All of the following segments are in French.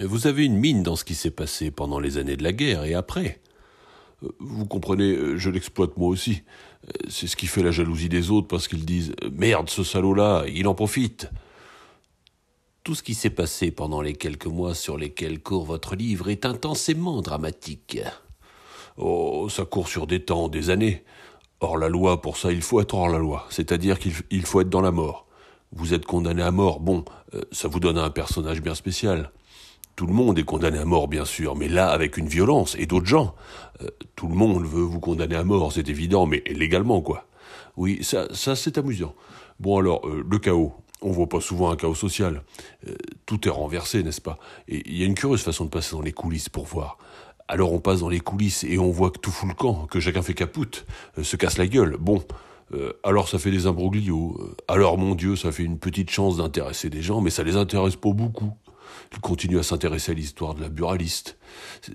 Vous avez une mine dans ce qui s'est passé pendant les années de la guerre et après. Vous comprenez, je l'exploite moi aussi. C'est ce qui fait la jalousie des autres parce qu'ils disent Merde, ce salaud-là, il en profite. Tout ce qui s'est passé pendant les quelques mois sur lesquels court votre livre est intensément dramatique. Oh, ça court sur des temps, des années. Hors la loi, pour ça, il faut être hors la loi, c'est-à-dire qu'il faut être dans la mort. Vous êtes condamné à mort, bon, euh, ça vous donne un personnage bien spécial. Tout le monde est condamné à mort, bien sûr, mais là, avec une violence, et d'autres gens. Euh, tout le monde veut vous condamner à mort, c'est évident, mais légalement, quoi. Oui, ça, c'est amusant. Bon alors, euh, le chaos. On voit pas souvent un chaos social. tout est renversé, n'est-ce pas? Et il y a une curieuse façon de passer dans les coulisses pour voir. Alors on passe dans les coulisses et on voit que tout fout le camp, que chacun fait capoute, euh, se casse la gueule. Bon, euh, alors ça fait des imbroglios. Euh, alors mon Dieu, ça fait une petite chance d'intéresser des gens, mais ça les intéresse pas beaucoup. Ils continuent à s'intéresser à l'histoire de la buraliste.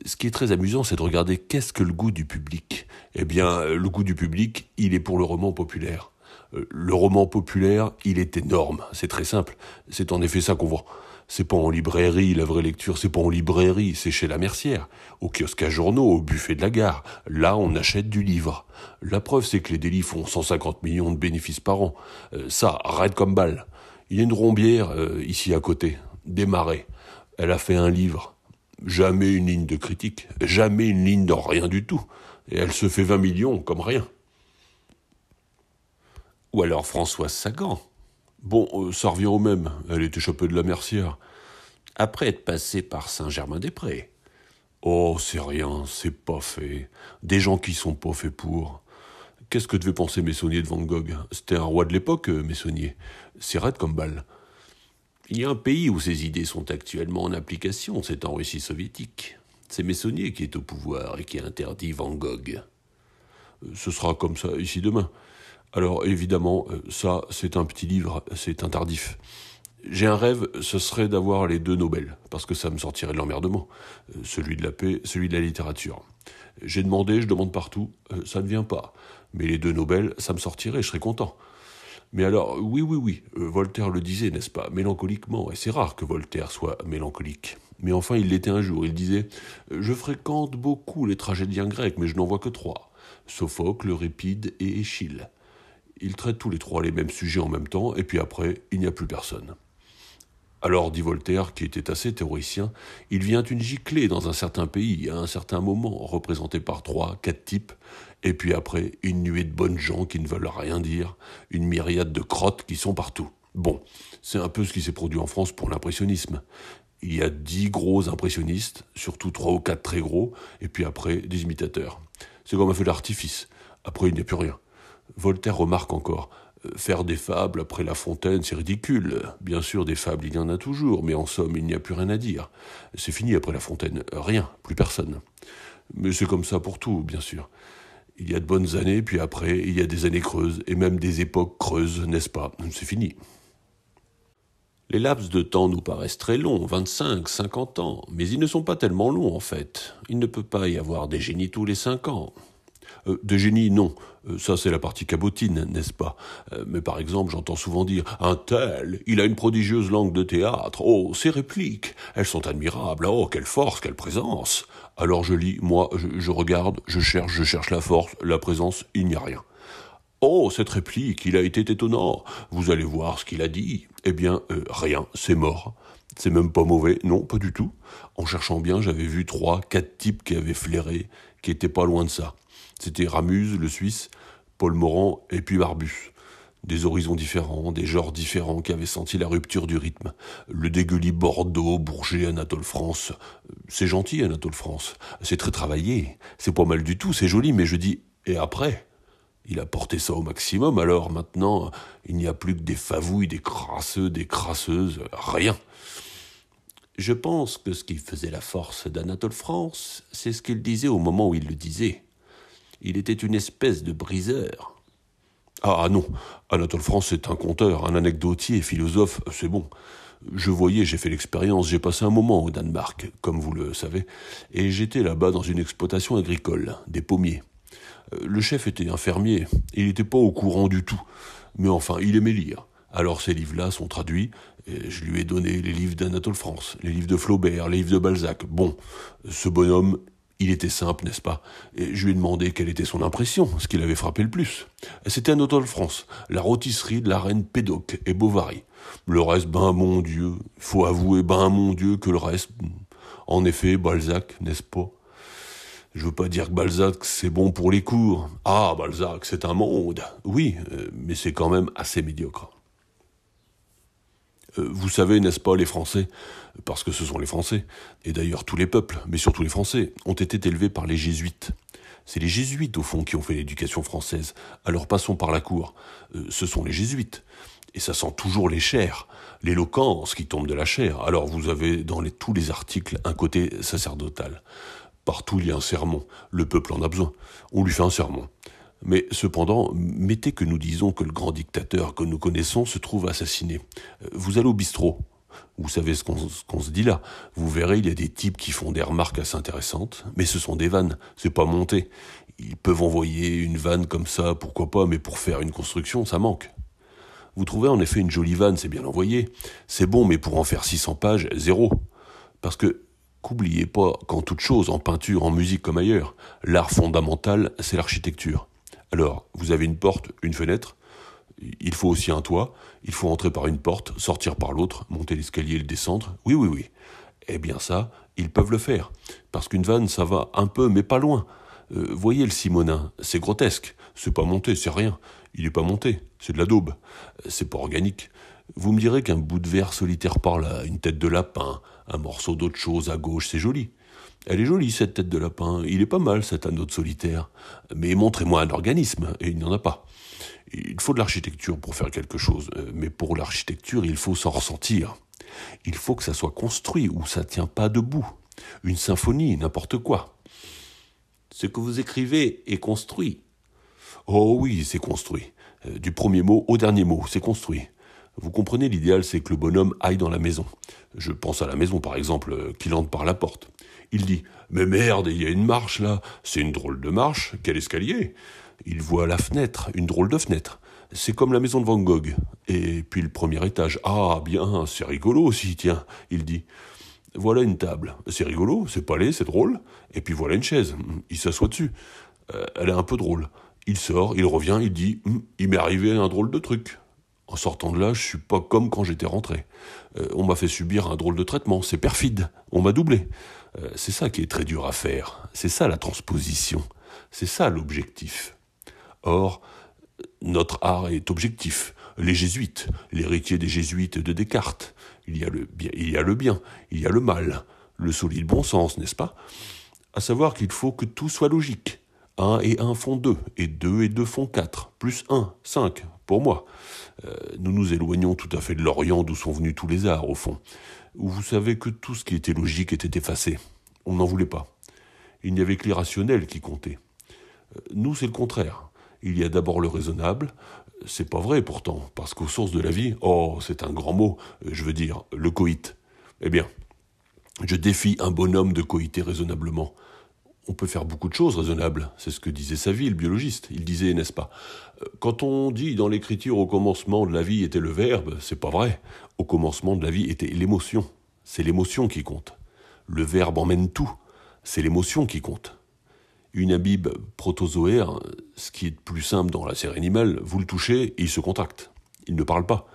Ce qui est très amusant, c'est de regarder qu'est-ce que le goût du public. Eh bien, le goût du public, il est pour le roman populaire. Le roman populaire, il est énorme. C'est très simple. C'est en effet ça qu'on voit. C'est pas en librairie, la vraie lecture, c'est pas en librairie, c'est chez la mercière, au kiosque à journaux, au buffet de la gare. Là, on achète du livre. La preuve, c'est que les délits font 150 millions de bénéfices par an. Euh, ça, raide comme balle. Il y a une rombière, euh, ici à côté, des marais. Elle a fait un livre. Jamais une ligne de critique, jamais une ligne de rien du tout. Et elle se fait 20 millions comme rien. Ou alors Françoise Sagan. Bon, euh, ça revient au même. Elle est échappée de la Mercière. Après être passée par Saint-Germain-des-Prés. Oh, c'est rien, c'est pas fait. Des gens qui sont pas faits pour. Qu'est-ce que devait penser Messonnier de Van Gogh? C'était un roi de l'époque, euh, Messonnier. C'est raide comme balle. Il y a un pays où ces idées sont actuellement en application, c'est en Russie soviétique. C'est Messonnier qui est au pouvoir et qui interdit Van Gogh. Euh, ce sera comme ça ici demain. Alors évidemment, euh, ça c'est un petit livre, c'est un tardif. J'ai un rêve, ce serait d'avoir les deux Nobel, parce que ça me sortirait de l'emmerdement, euh, celui de la paix, celui de la littérature. J'ai demandé, je demande partout, ça ne vient pas. Mais les deux Nobel, ça me sortirait, je serais content. Mais alors, oui, oui, oui, Voltaire le disait, n'est-ce pas, mélancoliquement, et c'est rare que Voltaire soit mélancolique. Mais enfin, il l'était un jour, il disait Je fréquente beaucoup les tragédiens grecs, mais je n'en vois que trois Sophocle, Répide et Échille. Ils traitent tous les trois les mêmes sujets en même temps, et puis après, il n'y a plus personne. Alors, dit Voltaire, qui était assez théoricien, il vient une giclée dans un certain pays, à un certain moment, représenté par trois, quatre types, et puis après, une nuée de bonnes gens qui ne veulent rien dire, une myriade de crottes qui sont partout. Bon, c'est un peu ce qui s'est produit en France pour l'impressionnisme. Il y a dix gros impressionnistes, surtout trois ou quatre très gros, et puis après, des imitateurs. C'est comme un feu d'artifice. Après, il n'y a plus rien. Voltaire remarque encore Faire des fables après La Fontaine, c'est ridicule. Bien sûr, des fables, il y en a toujours, mais en somme, il n'y a plus rien à dire. C'est fini après La Fontaine. Rien, plus personne. Mais c'est comme ça pour tout, bien sûr. Il y a de bonnes années, puis après, il y a des années creuses, et même des époques creuses, n'est-ce pas? C'est fini. Les laps de temps nous paraissent très longs, 25, 50 ans, mais ils ne sont pas tellement longs en fait. Il ne peut pas y avoir des génies tous les 5 ans. Euh, de génie, non. Euh, ça, c'est la partie cabotine, n'est-ce pas? Euh, Mais par exemple, j'entends souvent dire Un tel, il a une prodigieuse langue de théâtre. Oh, ses répliques, elles sont admirables. Oh, quelle force, quelle présence. Alors je lis, moi, je, regarde, je cherche, je cherche la force, la présence, il n'y a rien. Oh, cette réplique, il a été étonnant. Vous allez voir ce qu'il a dit. Eh bien, rien, c'est mort. C'est même pas mauvais, non, pas du tout. En cherchant bien, j'avais vu trois, quatre types qui avaient flairé, qui étaient pas loin de ça. C'était Ramuse, le Suisse, Paul Morand et puis Barbus. Des horizons différents, des genres différents qui avaient senti la rupture du rythme. Le dégueulis Bordeaux, Bourget, Anatole France. C'est gentil, Anatole France. C'est très travaillé. C'est pas mal du tout, c'est joli, mais je dis, et après? Il a porté ça au maximum, alors maintenant, il n'y a plus que des favouilles, des crasseux, des crasseuses, rien. Je pense que ce qui faisait la force d'Anatole France, c'est ce qu'il disait au moment où il le disait. Il était une espèce de briseur. Ah, non, Anatole France c'est un conteur, un anecdotier, philosophe, c'est bon. Je voyais, j'ai fait l'expérience, j'ai passé un moment au Danemark, comme vous le savez, et j'étais là-bas dans une exploitation agricole, des pommiers. Euh, le chef était un fermier, il n'était pas au courant du tout, mais enfin, il aimait lire. Alors ces livres-là sont traduits, je lui ai donné les livres d'Anatole France, les livres de Flaubert, les livres de Balzac. Bon, ce bonhomme, il était simple, n'est-ce pas? Et je lui ai demandé quelle était son impression, ce qui l'avait frappé le plus. C'était Anatole France, la rôtisserie de la reine Pédoc et Bovary. Le reste, ben mon Dieu, faut avouer, ben mon Dieu, que le reste... En effet, Balzac, n'est-ce pas? Je veux pas dire que Balzac c'est bon pour les cours. Ah, Balzac, c'est un monde. Oui, euh, mais c'est quand même assez médiocre. Euh, vous savez, n'est-ce pas, les Français, parce que ce sont les Français, et d'ailleurs tous les peuples, mais surtout les Français, ont été élevés par les jésuites. C'est les jésuites, au fond, qui ont fait l'éducation française. Alors passons par la cour. Euh, ce sont les jésuites. Et ça sent toujours les chairs, l'éloquence qui tombe de la chair. Alors vous avez dans tous les articles un côté sacerdotal. Partout il y a un sermon. Le peuple en a besoin. On lui fait un sermon. Mais cependant, mettez que nous disons que le grand dictateur que nous connaissons se trouve assassiné. Euh, vous allez au bistrot. Vous savez ce qu'on se dit là. Vous verrez, il y a des types qui font des remarques assez intéressantes, mais ce sont des vannes, c'est pas monté. Ils peuvent envoyer une vanne comme ça, pourquoi pas, mais pour faire une construction, ça manque. Vous trouvez en effet une jolie vanne, c'est bien envoyé. C'est bon, mais pour en faire 600 pages, zéro. Parce que Qu'oubliez pas qu'en toute chose, en peinture, en musique comme ailleurs, l'art fondamental, c'est l'architecture. Alors, vous avez une porte, une fenêtre, il faut aussi un toit, il faut entrer par une porte, sortir par l'autre, monter l'escalier le descendre. Oui, oui, oui. Eh bien ça, ils peuvent le faire. Parce qu'une vanne, ça va un peu, mais pas loin. Euh, voyez le Simonin, c'est grotesque. C'est pas monté, c'est rien. Il n'est pas monté, c'est de la daube. C'est pas organique. Vous me direz qu'un bout de verre solitaire par là, une tête de lapin, un morceau d'autre chose à gauche, c'est joli. Elle est jolie, cette tête de lapin. Il est pas mal, cet anneau de solitaire. Mais montrez-moi un organisme, et il n'y en a pas. Il faut de l'architecture pour faire quelque chose, euh, mais pour l'architecture, il faut s'en ressentir. Il faut que ça soit construit ou ça tient pas debout. Une symphonie, n'importe quoi. Ce que vous écrivez est construit. Oh oui, c'est construit. Euh, du premier mot au dernier mot, c'est construit. Vous comprenez, l'idéal, c'est que le bonhomme aille dans la maison. Je pense à la maison, par exemple, euh, qu'il entre par la porte. Il dit Mais merde, il y a une marche là. C'est une drôle de marche. Quel escalier? Il voit la fenêtre, une drôle de fenêtre. C'est comme la maison de Van Gogh. Et puis le premier étage. Ah, bien, c'est rigolo aussi, tiens, il dit. Voilà une table. C'est rigolo, c'est pas laid, c'est drôle. Et puis voilà une chaise. Il s'assoit dessus. Euh, elle est un peu drôle. Il sort, il revient, il dit hum, Il m'est arrivé un drôle de truc. En sortant de là, je suis pas comme quand j'étais rentré. Euh, on m'a fait subir un drôle de traitement, c'est perfide, on m'a doublé. Euh, c'est ça qui est très dur à faire, c'est ça la transposition, c'est ça l'objectif. Or, notre art est objectif. Les jésuites, l'héritier des jésuites de Descartes, il y, a le bien, il y a le bien, il y a le mal, le solide bon sens, n'est-ce pas? À savoir qu'il faut que tout soit logique. 1 et 1 font 2, et 2 et 2 font 4, plus 1, 5, pour moi. Euh, nous nous éloignons tout à fait de l'Orient d'où sont venus tous les arts, au fond, où vous savez que tout ce qui était logique était effacé. On n'en voulait pas. Il n'y avait que l'irrationnel qui comptait. Euh, nous, c'est le contraire. Il y a d'abord le raisonnable, c'est pas vrai pourtant, parce qu'aux sources de la vie, oh, c'est un grand mot, je veux dire, le coït. Eh bien, je défie un bonhomme de coïter raisonnablement on peut faire beaucoup de choses raisonnables. C'est ce que disait Saville, le biologiste. Il disait, n'est-ce pas euh, Quand on dit dans l'écriture au commencement de la vie était le verbe, c'est pas vrai. Au commencement de la vie était l'émotion. C'est l'émotion qui compte. Le verbe emmène tout. C'est l'émotion qui compte. Une abibe protozoaire, ce qui est plus simple dans la série animale, vous le touchez, il se contracte. Il ne parle pas.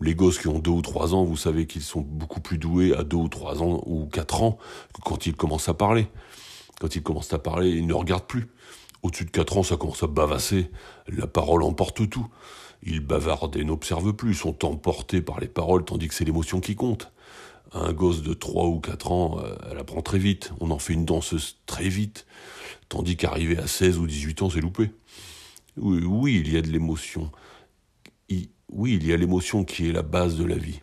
Les gosses qui ont deux ou trois ans, vous savez qu'ils sont beaucoup plus doués à deux ou trois ans ou quatre ans que quand ils commencent à parler. Quand ils commencent à parler, ils ne regardent plus. Au-dessus de 4 ans, ça commence à bavasser. La parole emporte tout. Ils bavardent et n'observent plus, sont emportés par les paroles, tandis que c'est l'émotion qui compte. Un gosse de 3 ou 4 ans, euh, elle apprend très vite. On en fait une danseuse très vite. Tandis qu'arriver à 16 ou 18 ans, c'est loupé. Oui, oui, il y a de l'émotion. Oui, il y a l'émotion qui est la base de la vie.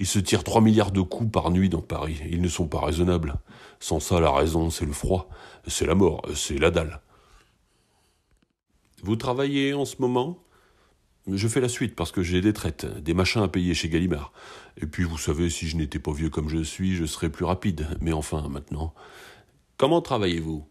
Ils se tirent 3 milliards de coups par nuit dans Paris. Ils ne sont pas raisonnables. Sans ça, la raison, c'est le froid, c'est la mort, c'est la dalle. Vous travaillez en ce moment? Je fais la suite parce que j'ai des traites, des machins à payer chez Gallimard. Et puis, vous savez, si je n'étais pas vieux comme je suis, je serais plus rapide. Mais enfin, maintenant. Comment travaillez-vous?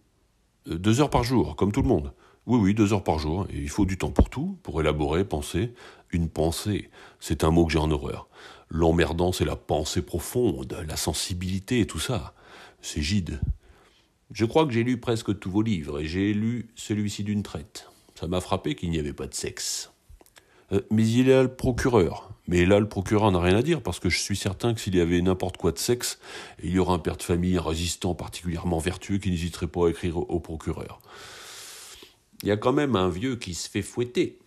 Deux heures par jour, comme tout le monde. Oui, oui, deux heures par jour. Et il faut du temps pour tout, pour élaborer, penser. Une pensée, c'est un mot que j'ai en horreur. L'emmerdant, c'est la pensée profonde, la sensibilité tout ça. C'est Gide. Je crois que j'ai lu presque tous vos livres, et j'ai lu celui-ci d'une traite. Ça m'a frappé qu'il n'y avait pas de sexe. Euh, mais il est là le procureur. Mais là, le procureur n'a rien à dire, parce que je suis certain que s'il y avait n'importe quoi de sexe, il y aurait un père de famille, un résistant particulièrement vertueux qui n'hésiterait pas à écrire au procureur. Il y a quand même un vieux qui se fait fouetter.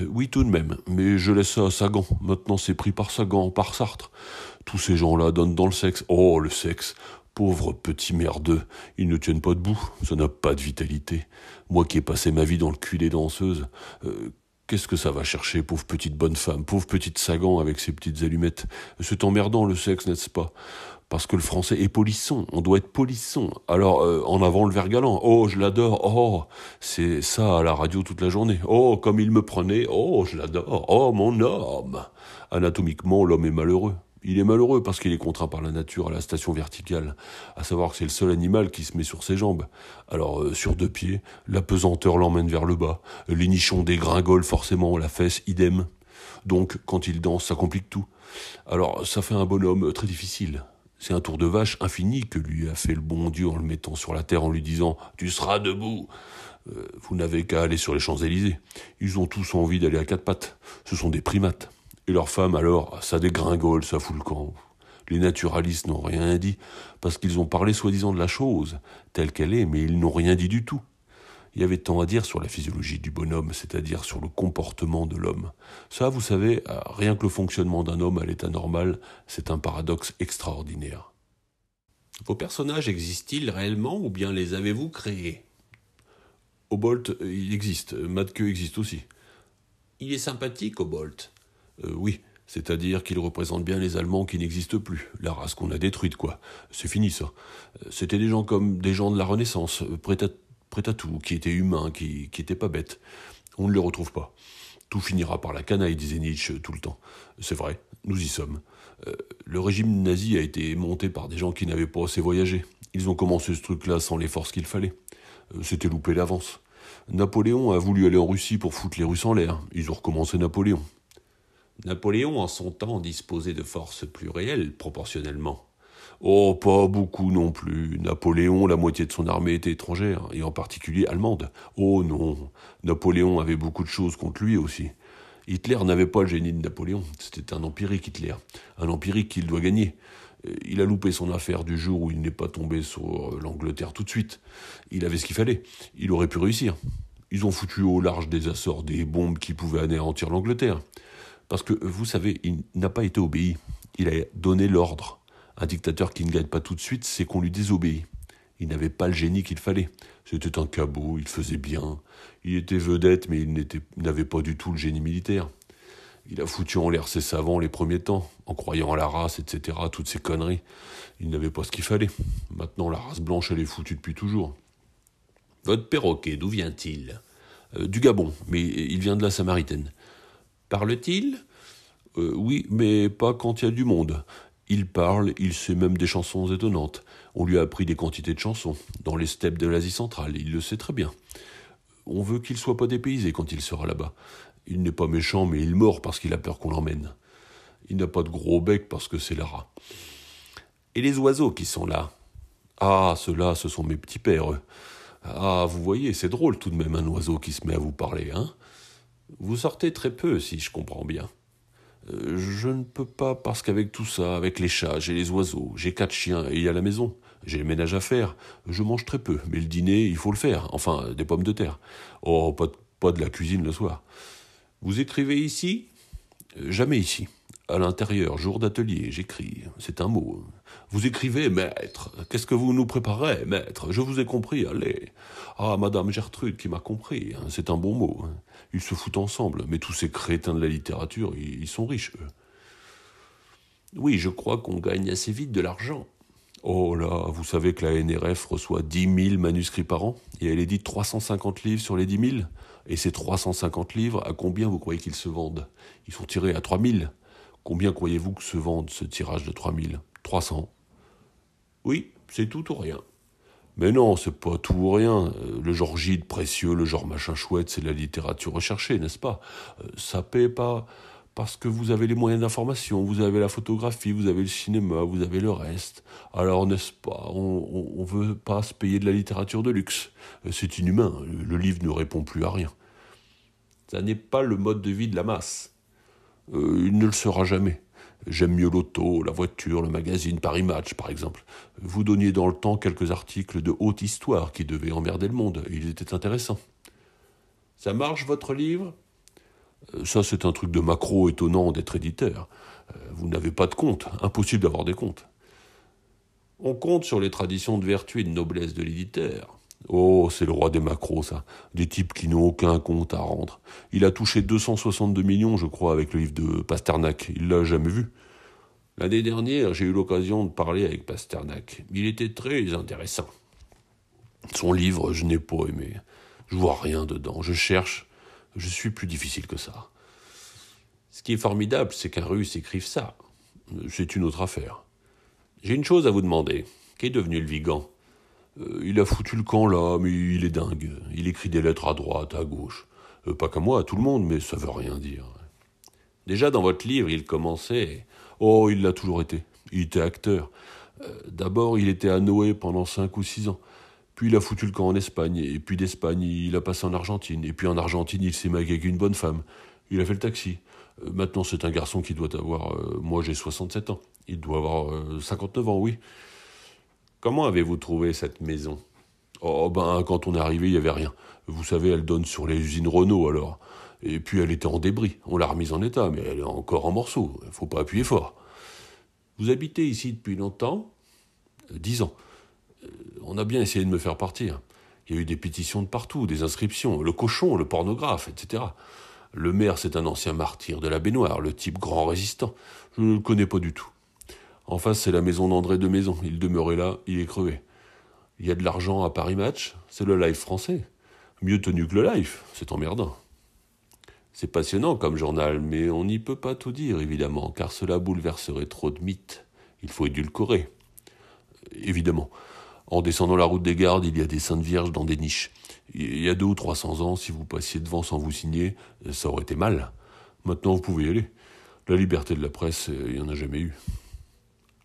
Euh, oui, tout de même, mais je laisse ça à Sagan. Maintenant, c'est pris par Sagan, par Sartre. Tous ces gens-là donnent dans le sexe. Oh, le sexe Pauvres petits merdeux, ils ne tiennent pas debout, ça n'a pas de vitalité. Moi qui ai passé ma vie dans le cul des danseuses, euh, qu'est-ce que ça va chercher, pauvre petite bonne femme, pauvre petite Sagan avec ses petites allumettes? C'est emmerdant le sexe, n'est-ce pas? Parce que le français est polisson, on doit être polisson. Alors, euh, en avant le vergalant, oh, je l'adore, oh, c'est ça à la radio toute la journée. Oh, comme il me prenait, oh, je l'adore, oh, mon homme. Anatomiquement, l'homme est malheureux. Il est malheureux parce qu'il est contraint par la nature à la station verticale, à savoir que c'est le seul animal qui se met sur ses jambes. Alors, euh, sur deux pieds, la pesanteur l'emmène vers le bas, les nichons dégringolent forcément, la fesse idem. Donc, quand il danse, ça complique tout. Alors, ça fait un bonhomme très difficile. C'est un tour de vache infini que lui a fait le bon Dieu en le mettant sur la terre en lui disant Tu seras debout. Euh, vous n'avez qu'à aller sur les Champs-Élysées. Ils ont tous envie d'aller à quatre pattes. Ce sont des primates. Et leurs femmes, alors, ça dégringole, ça fout le camp. Les naturalistes n'ont rien dit, parce qu'ils ont parlé soi-disant de la chose, telle qu'elle est, mais ils n'ont rien dit du tout. Il y avait tant à dire sur la physiologie du bonhomme, c'est-à-dire sur le comportement de l'homme. Ça, vous savez, euh, rien que le fonctionnement d'un homme à l'état normal, c'est un paradoxe extraordinaire. Vos personnages existent-ils réellement ou bien les avez-vous créés? Obolt, euh, il existe. Matke existe aussi. Il est sympathique, Obolt euh, Oui, c'est-à-dire qu'il représente bien les Allemands qui n'existent plus, la race qu'on a détruite, quoi. C'est fini, ça. C'était des gens comme des gens de la Renaissance, prêts à prêt à tout, qui était humain, qui, était pas bête. On ne le retrouve pas. Tout finira par la canaille, disait Nietzsche tout le temps. C'est vrai, nous y sommes. Euh, le régime nazi a été monté par des gens qui n'avaient pas assez voyagé. Ils ont commencé ce truc-là sans les forces qu'il fallait. Euh, c'était loupé l'avance. Napoléon a voulu aller en Russie pour foutre les Russes en l'air. Ils ont recommencé Napoléon. Napoléon, en son temps, disposait de forces plus réelles, proportionnellement. Oh, pas beaucoup non plus. Napoléon, la moitié de son armée était étrangère, et en particulier allemande. Oh non, Napoléon avait beaucoup de choses contre lui aussi. Hitler n'avait pas le génie de Napoléon, c'était un empirique Hitler, un empirique qu'il doit gagner. Il a loupé son affaire du jour où il n'est pas tombé sur l'Angleterre tout de suite. Il avait ce qu'il fallait, il aurait pu réussir. Ils ont foutu au large des Açores des bombes qui pouvaient anéantir l'Angleterre. Parce que, vous savez, il n'a pas été obéi, il a donné l'ordre. Un dictateur qui ne gagne pas tout de suite, c'est qu'on lui désobéit. Il n'avait pas le génie qu'il fallait. C'était un cabot, il faisait bien. Il était vedette, mais il n'avait pas du tout le génie militaire. Il a foutu en l'air ses savants les premiers temps, en croyant à la race, etc., toutes ces conneries. Il n'avait pas ce qu'il fallait. Maintenant, la race blanche, elle est foutue depuis toujours. Votre perroquet, d'où vient-il? Euh, Du Gabon, mais il vient de la Samaritaine. Parle-t-il? Euh, Oui, mais pas quand il y a du monde. Il parle, il sait même des chansons étonnantes. On lui a appris des quantités de chansons. Dans les steppes de l'Asie centrale, il le sait très bien. On veut qu'il soit pas dépaysé quand il sera là-bas. Il n'est pas méchant, mais il mord parce qu'il a peur qu'on l'emmène. Il n'a pas de gros bec parce que c'est Lara. Et les oiseaux qui sont là? Ah, ceux-là, ce sont mes petits pères. Ah, vous voyez, c'est drôle tout de même un oiseau qui se met à vous parler, hein? Vous sortez très peu, si je comprends bien. Euh, je ne peux pas parce qu'avec tout ça, avec les chats, j'ai les oiseaux, j'ai quatre chiens et il y a la maison. J'ai le ménage à faire. Je mange très peu, mais le dîner, il faut le faire. Enfin, des pommes de terre. Oh, pas de, la cuisine le soir. Vous écrivez ici? Euh, Jamais ici. À l'intérieur, jour d'atelier, j'écris. C'est un mot. Vous écrivez, maître. Qu'est-ce que vous nous préparez, maître? Je vous ai compris, allez. Ah, madame Gertrude qui m'a compris. C'est un bon mot. Ils se foutent ensemble, mais tous ces crétins de la littérature, ils sont riches, eux. Oui, je crois qu'on gagne assez vite de l'argent. Oh là, vous savez que la NRF reçoit 10 000 manuscrits par an, et elle édite 350 livres sur les 10 000. Et ces 350 livres, à combien vous croyez qu'ils se vendent? Ils sont tirés à 3 000. Combien croyez-vous que se vendent ce tirage de 3 000 300. Oui, c'est tout ou rien. Mais non, c'est pas tout ou rien. Euh, le genre gide précieux, le genre machin chouette, c'est la littérature recherchée, n'est-ce pas? Euh, Ça paie pas parce que vous avez les moyens d'information, vous avez la photographie, vous avez le cinéma, vous avez le reste. Alors n'est-ce pas On ne veut pas se payer de la littérature de luxe. Euh, c'est inhumain, le livre ne répond plus à rien. Ça n'est pas le mode de vie de la masse. Il ne le sera jamais. J'aime mieux l'auto, la voiture, le magazine, Paris Match, par exemple. Vous donniez dans le temps quelques articles de haute histoire qui devaient emmerder le monde. Ils étaient intéressants. Ça marche, votre livre? Euh, Ça, c'est un truc de macro étonnant d'être éditeur. Euh, vous n'avez pas de compte. Impossible d'avoir des comptes. On compte sur les traditions de vertu et de noblesse de l'éditeur. Oh, c'est le roi des macros, ça. Des types qui n'ont aucun compte à rendre. Il a touché 262 millions, je crois, avec le livre de Pasternak. Il l'a jamais vu. L'année dernière, j'ai eu l'occasion de parler avec Pasternak. Il était très intéressant. Son livre, je n'ai pas aimé. Je vois rien dedans. Je cherche. Je suis plus difficile que ça. Ce qui est formidable, c'est qu'un russe écrive ça. C'est une autre affaire. J'ai une chose à vous demander. Qu'est devenu le Vigan? Euh, il a foutu le camp là, mais il est dingue. Il écrit des lettres à droite, à gauche. Euh, pas qu'à moi, à tout le monde, mais ça veut rien dire. Déjà dans votre livre, il commençait. Oh, il l'a toujours été. Il était acteur. Euh, d'abord, il était à Noé pendant cinq ou six ans. Puis il a foutu le camp en Espagne. Et puis d'Espagne, il a passé en Argentine. Et puis en Argentine, il s'est maqué avec une bonne femme. Il a fait le taxi. Maintenant, c'est un garçon qui doit avoir. moi, j'ai 67 ans. Il doit avoir 59 ans, oui. Comment avez-vous trouvé cette maison? Oh ben, quand on est arrivé, il n'y avait rien. Vous savez, elle donne sur les usines Renault alors. Et puis elle était en débris. On l'a remise en état, mais elle est encore en morceaux. Il faut pas appuyer fort. Vous habitez ici depuis longtemps? Euh, Dix ans. Euh, on a bien essayé de me faire partir. Il y a eu des pétitions de partout, des inscriptions, le cochon, le pornographe, etc. Le maire, c'est un ancien martyr de la baignoire, le type grand résistant. Je ne le connais pas du tout. En face, c'est la maison d'André de Maison. Il demeurait là, il est crevé. Il y a de l'argent à Paris Match, c'est le live français. Mieux tenu que le live, c'est emmerdant. C'est passionnant comme journal, mais on n'y peut pas tout dire, évidemment, car cela bouleverserait trop de mythes. Il faut édulcorer. Évidemment. En descendant la route des gardes, il y a des saintes vierges dans des niches. Il y a deux ou trois cents ans, si vous passiez devant sans vous signer, ça aurait été mal. Maintenant, vous pouvez y aller. La liberté de la presse, il n'y en a jamais eu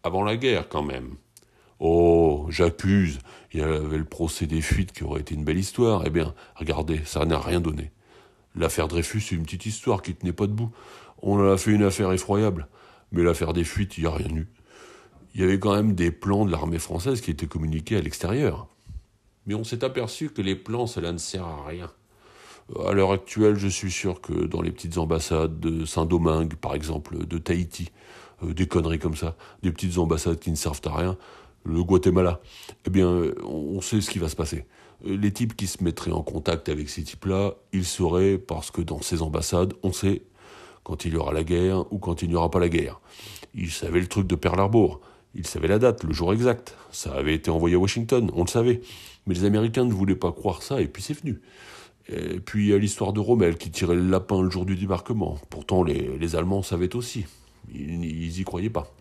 avant la guerre quand même. Oh, j'accuse, il y avait le procès des fuites qui aurait été une belle histoire. Eh bien, regardez, ça n'a rien donné. L'affaire Dreyfus, c'est une petite histoire qui tenait pas debout. On a fait une affaire effroyable. Mais l'affaire des fuites, il n'y a rien eu. Il y avait quand même des plans de l'armée française qui étaient communiqués à l'extérieur. Mais on s'est aperçu que les plans, cela ne sert à rien. À l'heure actuelle, je suis sûr que dans les petites ambassades de Saint-Domingue, par exemple, de Tahiti, des conneries comme ça, des petites ambassades qui ne servent à rien, le Guatemala, eh bien, on sait ce qui va se passer. Euh, les types qui se mettraient en contact avec ces types-là, ils sauraient, parce que dans ces ambassades, on sait quand il y aura la guerre ou quand il n'y aura pas la guerre. Ils savaient le truc de Pearl Harbor, ils savaient la date, le jour exact. Ça avait été envoyé à Washington, on le savait. Mais les Américains ne voulaient pas croire ça, et puis c'est venu. Et puis il y a l'histoire de Rommel qui tirait le lapin le jour du débarquement. Pourtant, les Allemands savaient aussi. Ils n'y croyaient pas.